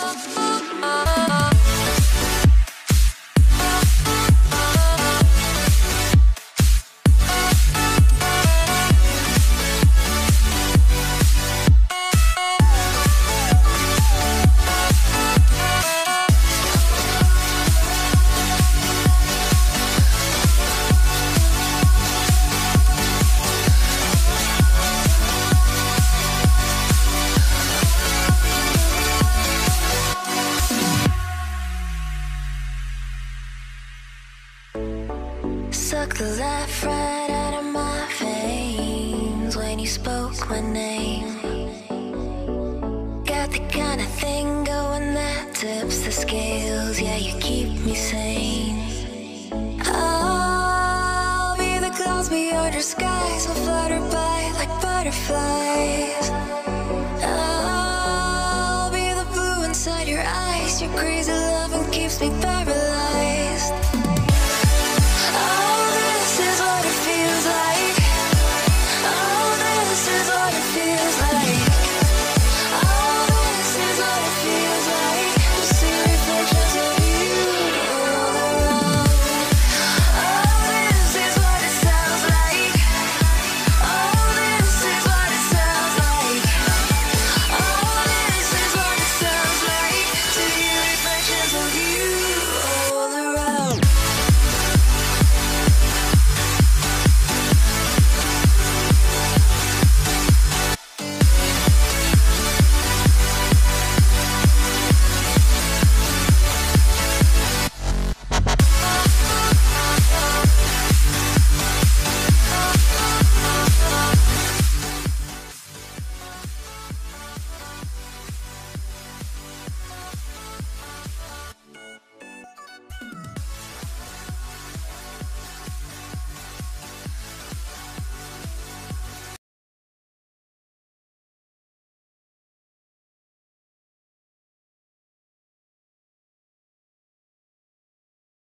Oh. Suck the life right out of my veins when you spoke my name. Got the kind of thing going that tips the scales. Yeah, you keep me sane. I'll be the clouds beyond your skies. We'll flutter by like butterflies. I'll be the blue inside your eyes. Your crazy loving keeps me paralyzed.